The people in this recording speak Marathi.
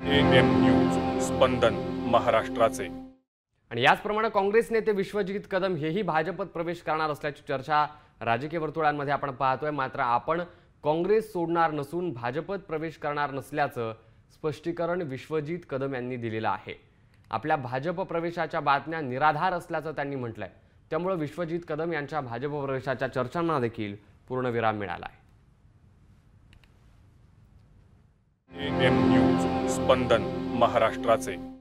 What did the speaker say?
एम न्यूज स्पंदन महाराष्ट्राचे. आणि याचप्रमाणे काँग्रेस नेते विश्वजित कदम हेही भाजपत प्रवेश करणार असल्याची चर्चा राजकीय वर्तुळांमध्ये आपण पाहतोय. मात्र आपण काँग्रेस सोडणार नसून भाजपत प्रवेश करणार नसल्याचं स्पष्टीकरण विश्वजित कदम यांनी दिलेलं आहे. आपल्या भाजप प्रवेशाच्या बातम्या निराधार असल्याचं त्यांनी म्हटलंय. त्यामुळे विश्वजित कदम यांच्या भाजप प्रवेशाच्या चर्चांना देखील पूर्णविराम मिळाला आहे एम न्यूज स्पंदन महाराष्ट्राचे.